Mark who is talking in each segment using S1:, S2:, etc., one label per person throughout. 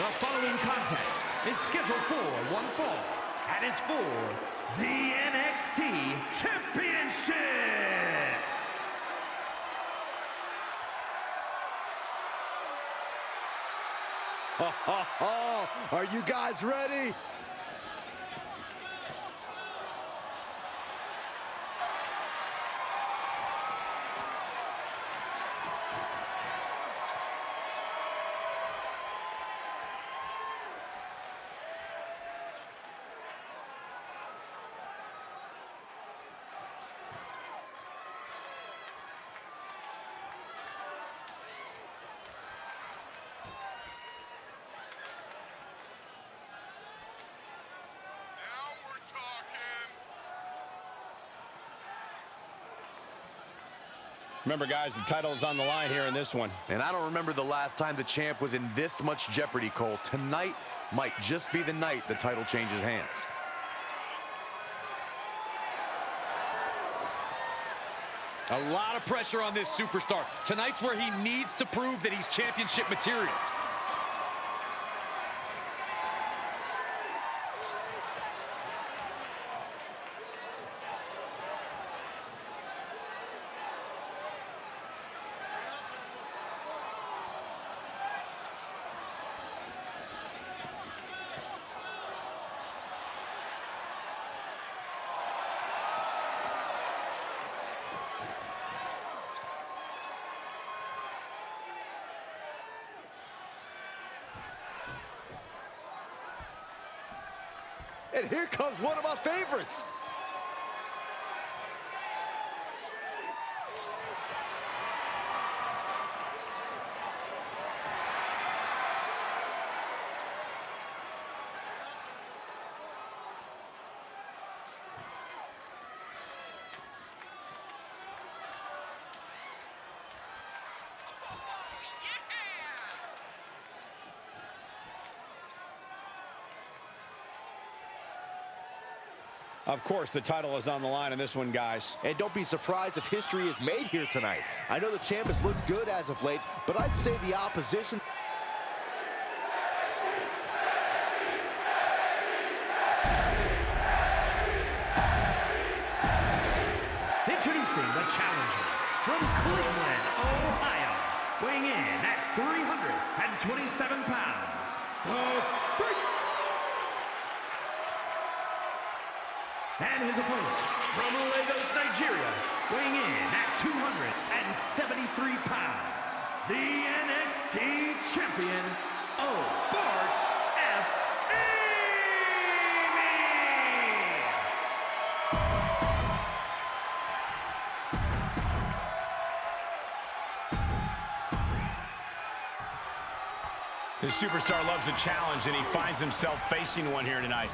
S1: The following contest is scheduled for one fall and is for the NXT Championship.
S2: Are you guys ready?
S3: Remember, guys, the title is on the line here in this one.
S4: And I don't remember the last time the champ was in this much jeopardy, Cole. Tonight might just be the night the title changes hands.
S5: A lot of pressure on this superstar. Tonight's where he needs to prove that he's championship material.
S2: And here comes one of my favorites.
S3: Of course, the title is on the line in this one, guys.
S2: And don't be surprised if history is made here tonight. I know the champ has looked good as of late, but I'd say the opposition
S1: Introducing the challenger from Cleveland, Ohio, weighing in at 327 And his opponent from Lagos, Nigeria, weighing in at 273 pounds, the NXT champion, Obart F. Amy.
S3: This superstar loves a challenge, and he finds himself facing one here tonight.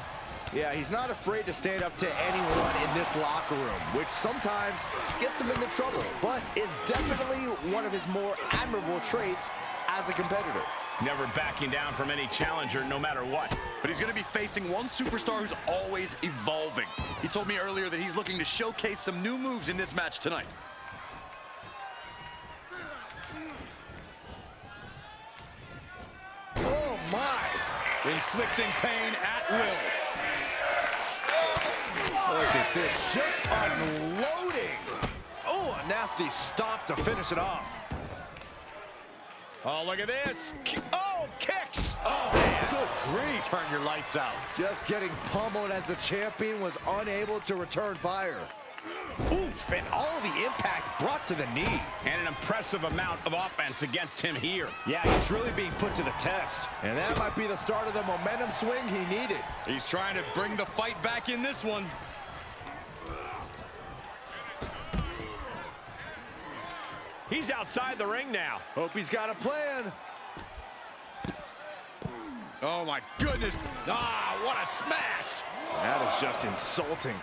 S2: Yeah, he's not afraid to stand up to anyone in this locker room, which sometimes gets him into trouble, but is definitely one of his more admirable traits as a competitor.
S3: Never backing down from any challenger, no matter what.
S4: But he's going to be facing one superstar who's always evolving. He told me earlier that he's looking to showcase some new moves in this match tonight.
S2: Oh, my!
S5: Inflicting pain at will.
S2: Look at this, just unloading! Oh, a nasty stop to finish it off.
S3: Oh, look at this. Oh, kicks.
S2: Oh, man. Good grief.
S4: Turn your lights out.
S2: Just getting pummeled as the champion was unable to return fire.
S3: Oof, and all the impact brought to the knee. And an impressive amount of offense against him here.
S5: Yeah, he's really being put to the test.
S2: And that might be the start of the momentum swing he needed.
S5: He's trying to bring the fight back in this one.
S3: He's outside the ring now.
S2: Hope he's got a plan.
S5: Oh, my goodness. Ah, what a smash.
S2: That is just insulting.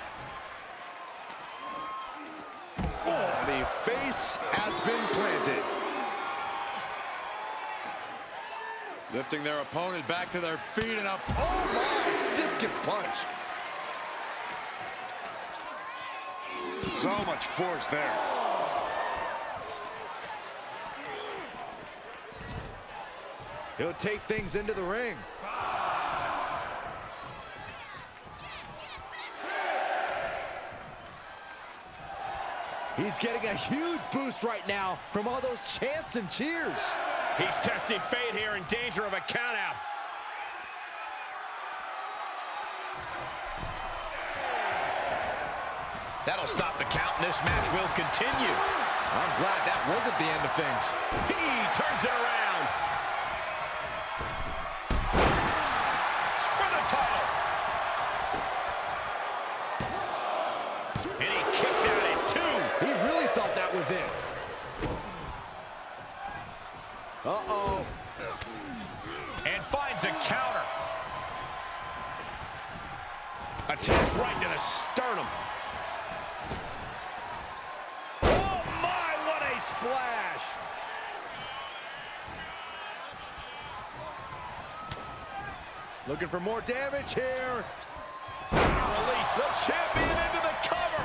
S2: Oh, the face has been planted.
S5: Lifting their opponent back to their feet and up.
S2: Oh my! Discus punch.
S5: So much force there.
S2: He'll take things into the ring. He's getting a huge boost right now from all those chants and cheers.
S3: He's testing fate here in danger of a countout. That'll stop the count, and this match will continue.
S5: I'm glad that wasn't the end of things.
S3: He turns it around.
S2: That was it. Uh-oh.
S3: And finds a counter. Attack right to the sternum. Oh my, what a splash!
S2: Looking for more damage here.
S3: Release the champion into the cover.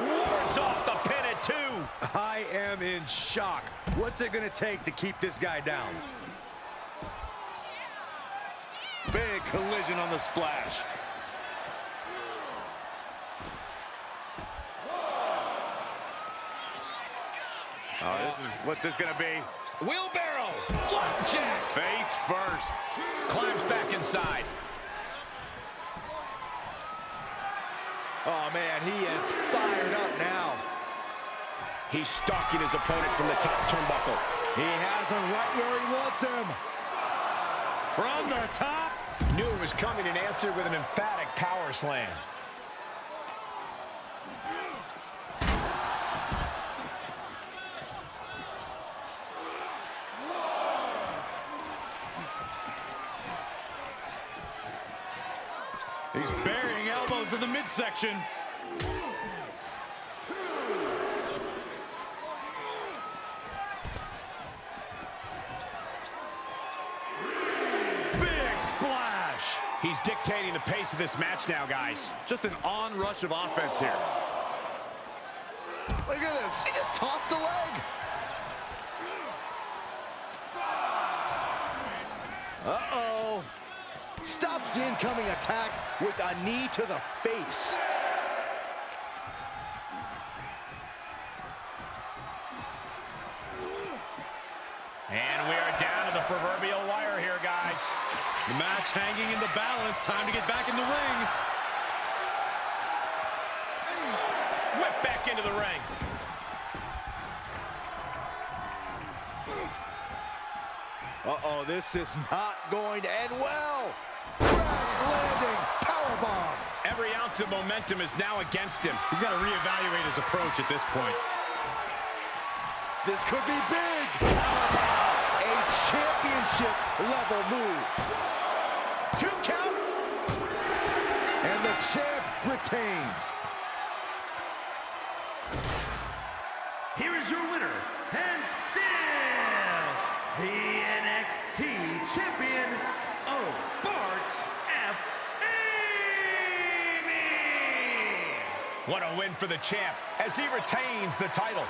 S3: Wards off the pin at two.
S5: I am in shock. What's it going to take to keep this guy down? Big collision on the splash. Oh, this is what's this gonna be?
S3: Wheelbarrow. Flapjack.
S5: Face first.
S3: Climbs back inside.
S2: Oh, man, he is fired up now.
S3: He's stalking his opponent from the top turnbuckle.
S2: He has him right where he wants him.
S5: From the top.
S3: Knew it was coming and answered with an emphatic power slam.
S5: He's burying elbows in the midsection. Big splash.
S3: He's dictating the pace of this match now, guys.
S5: Just an onrush of offense here.
S2: Look at this. He just tossed a leg. Uh-oh. Stops the incoming attack with a knee to the face.
S3: And we are down to the proverbial wire.
S5: The match hanging in the balance. Time to get back in the ring.
S3: Whip back into the ring.
S2: Uh-oh, this is not going to end well. Crash landing, powerbomb.
S3: Every ounce of momentum is now against him.
S5: He's got to reevaluate his approach at this point.
S2: This could be big. A championship level move. Two count. And the champ retains.
S1: Here is your winner, and still the NXT champion, oh, Bart F. Amy.
S3: What a win for the champ as he retains the title.